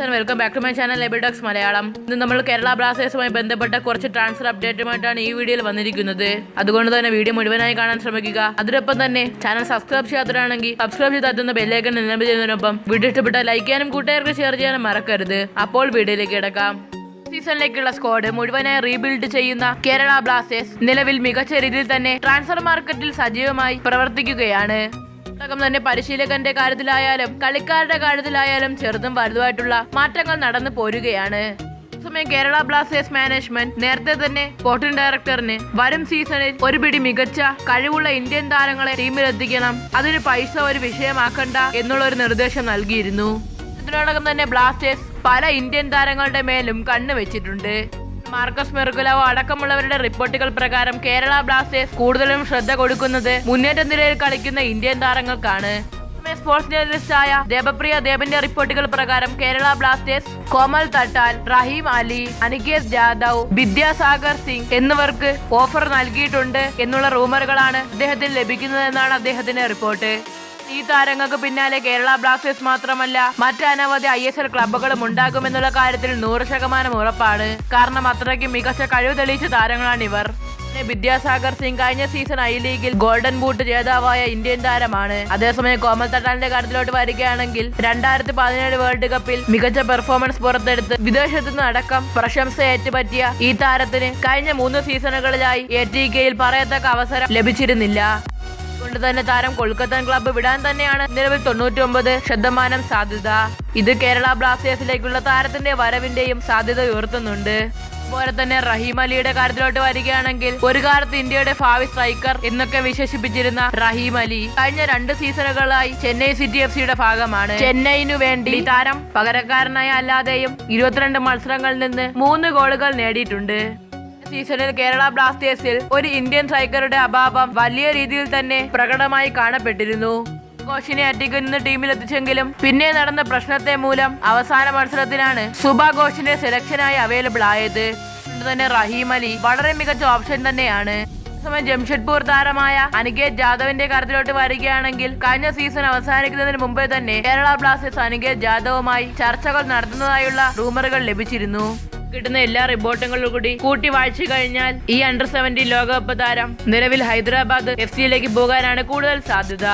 Welcome back to my channel എബിഡക്സ് Malayalam. ഇന്ന് നമ്മൾ കേരള ബ്ലാസ്റ്റേഴ്സുമായി ബന്ധപ്പെട്ട കുറച്ച് ട്രാൻസ്ഫർ അപ്ഡേറ്റുമായിട്ടാണ് ഈ വീഡിയോയിൽ വന്നിരിക്കുന്നത്. അതുകൊണ്ട് തന്നെ വീഡിയോ മുഴുവനായി കാണാൻ ശ്രമിക്കുക. അതിനൊപ്പം തന്നെ ചാനൽ സബ്സ്ക്രൈബ് ചെയ്യാത്തവരാണെങ്കിൽ സബ്സ്ക്രൈബ് ചെയ്ത് അതൊന്ന് ബെല്ലേക്കൻ നിലവിൽ ചെയ്യുന്നതിനൊപ്പം വീഡിയോ ഇഷ്ടപ്പെട്ട ലൈക്ക് ചെയ്യാനും കൂട്ടുകാർക്ക് ഷെയർ ചെയ്യാനും മറക്കരുത്. അപ്പോൾ വീഡിയോയിലേക്ക് കിടക്കാം. സീസണിലേക്കുള്ള സ്ക്വാഡ് മുഴുവനായി റീബിൽഡ് ചെയ്യുന്ന കേരള ബ്ലാസ്റ്റേഴ്സ് നിലവിൽ മികച്ച രീതിയിൽ തന്നെ ട്രാൻസ്ഫർ മാർക്കറ്റിൽ സജീവമായി പ്രവർത്തിക്കുകയാണ്. കം തന്നെ പരിശീലകന്റെ കാര്യത്തിലായാലും കളിക്കാരുടെ കാര്യത്തിലായാലും ചെറുതും വലുതുമായിട്ടുള്ള മാറ്റങ്ങൾ നടന്നു പോരുകയാണ്. സമയം കേരള ബ്ലാസ്റ്റേഴ്സ് മാനേജ്മെന്റ് നേരത്തെ തന്നെ സ്പോർട്ടിംഗ് ഡയറക്ടറിന് വരും സീസണിൽ ഒരു പിടി മികച്ച കഴിവുള്ള ഇന്ത്യൻ താരങ്ങളെ ടീമിലെത്തിക്കണം. അതിന് പൈസ ഒരു വിഷയമാക്കണ്ട എന്നുള്ള ഒരു നിർദ്ദേശം നൽകിയിരുന്നു. ഇതിനോടകം തന്നെ ബ്ലാസ്റ്റേഴ്സ് പല ഇന്ത്യൻ താരങ്ങളുടെ മേലും കണ്ണു വെച്ചിട്ടുണ്ട് മാർക്കസ് മെർഗുലാവോ അടക്കമുള്ളവരുടെ റിപ്പോർട്ടുകൾ പ്രകാരം കേരള ബ്ലാസ്റ്റേഴ്സ് കൂടുതലും ശ്രദ്ധ കൊടുക്കുന്നത് മുന്നേറ്റ നിലയിൽ കളിക്കുന്ന ഇന്ത്യൻ താരങ്ങൾക്കാണ്. സ്പോർട്സ് ജേർണലിസ്റ്റ് ആയ ദേവപ്രിയ ദേവന്റെ റിപ്പോർട്ടുകൾ പ്രകാരം കേരള ബ്ലാസ്റ്റേഴ്സ് കോമൽ തട്ടാൽ റഹീം അലി അനികേത് ജാദവ് വിദ്യാസാഗർ സിംഗ് എന്നിവർക്ക് ഓഫർ നൽകിയിട്ടുണ്ട് എന്നുള്ള റൂമറുകളാണ് അദ്ദേഹത്തിന് ലഭിക്കുന്നതെന്നാണ് അദ്ദേഹത്തിന്റെ റിപ്പോർട്ട്. ഈ താരങ്ങൾക്ക് പിന്നാലെ കേരള ബ്ലാസ്റ്റേഴ്സ് മാത്രമല്ല മറ്റനവധി ഐ എസ് എൽ ക്ലബുകളും ഉണ്ടാകുമെന്നുള്ള കാര്യത്തിൽ നൂറ് ശതമാനം ഉറപ്പാണ്. കാരണം അത്രയ്ക്ക് മികച്ച കഴിവ് തെളിയിച്ച താരങ്ങളാണ് ഇവർ. വിദ്യാസാഗർ സിംഗ് കഴിഞ്ഞ സീസൺ ഐ ലീഗിൽ ഗോൾഡൻ ബൂട്ട് ജേതാവായ ഇന്ത്യൻ താരമാണ്. അതേസമയം കോമൽ തട്ടാലിന്റെ കാര്യത്തിലോട്ട് വരികയാണെങ്കിൽ രണ്ടായിരത്തി പതിനേഴ് വേൾഡ് കപ്പിൽ മികച്ച പെർഫോമൻസ് പുറത്തെടുത്ത് വിദേശത്തു നിന്ന് അടക്കം പ്രശംസ ഏറ്റുപറ്റിയ ഈ താരത്തിന് കഴിഞ്ഞ മൂന്ന് സീസണുകളിലായി എ ടി കെയിൽ പറയത്തക്ക അവസരം ലഭിച്ചിരുന്നില്ല. കൊണ്ട് തന്നെ താരം കൊൽക്കത്ത ക്ലബ്ബ് വിടാൻ തന്നെയാണ് നിലവിൽ തൊണ്ണൂറ്റി ഒമ്പത് ശതമാനം സാധ്യത. ഇത് കേരള ബ്ലാസ്റ്റേഴ്സിലേക്കുള്ള താരത്തിന്റെ വരവിന്റെയും സാധ്യത ഉയർത്തുന്നുണ്ട്. അതുപോലെ തന്നെ റഹീം അലിയുടെ കാര്യത്തിലോട്ട് വരികയാണെങ്കിൽ ഒരു കാലത്ത് ഇന്ത്യയുടെ ഭാവി സ്ട്രൈക്കർ എന്നൊക്കെ വിശേഷിപ്പിച്ചിരുന്ന റഹീം അലി കഴിഞ്ഞ രണ്ട് സീസണുകളായി ചെന്നൈ സിറ്റി എഫ് സിയുടെ ഭാഗമാണ്. ചെന്നൈയിനു വേണ്ടി താരം പകരക്കാരനായ അല്ലാതെയും ഇരുപത്തിരണ്ട് മത്സരങ്ങളിൽ നിന്ന് മൂന്ന് ഗോളുകൾ നേടിയിട്ടുണ്ട്. സീസണിൽ കേരള ബ്ലാസ്റ്റേഴ്സിൽ ഒരു ഇന്ത്യൻ സ്ട്രൈക്കറുടെ അഭാവം വലിയ രീതിയിൽ തന്നെ പ്രകടമായി കാണപ്പെട്ടിരുന്നു. ഘോഷിനെ അറ്റിക്കുന്ന ടീമിൽ എത്തിച്ചെങ്കിലും പിന്നെ നടന്ന പ്രശ്നത്തെ മൂലം അവസാന മത്സരത്തിനാണ് സുബ ഘോഷിന്റെ സെലക്ഷനായി അവൈലബിൾ ആയത്. തന്നെ റഹീം അലി വളരെ മികച്ച ഓപ്ഷൻ തന്നെയാണ്. സമയം ജംഷഡ്പൂർ താരമായ അനികേത് ജാദവിന്റെ കാര്യത്തിലോട്ട് വരികയാണെങ്കിൽ കഴിഞ്ഞ സീസൺ അവസാനിക്കുന്നതിന് മുമ്പേ തന്നെ കേരള ബ്ലാസ്റ്റേഴ്സ് അനികേത് ജാദവുമായി ചർച്ചകൾ നടത്തുന്നതായുള്ള റൂമറുകൾ ലഭിച്ചിരുന്നു. കിട്ടുന്ന എല്ലാ റിപ്പോർട്ടുകളും കൂടി കൂട്ടി വായിച്ചു കഴിഞ്ഞാൽ ഈ അണ്ടർ സെവന്റീൻ ലോകകപ്പ് താരം നിലവിൽ ഹൈദരാബാദ് എഫ് സിയിലേക്ക് പോകാനാണ് കൂടുതൽ സാധ്യത.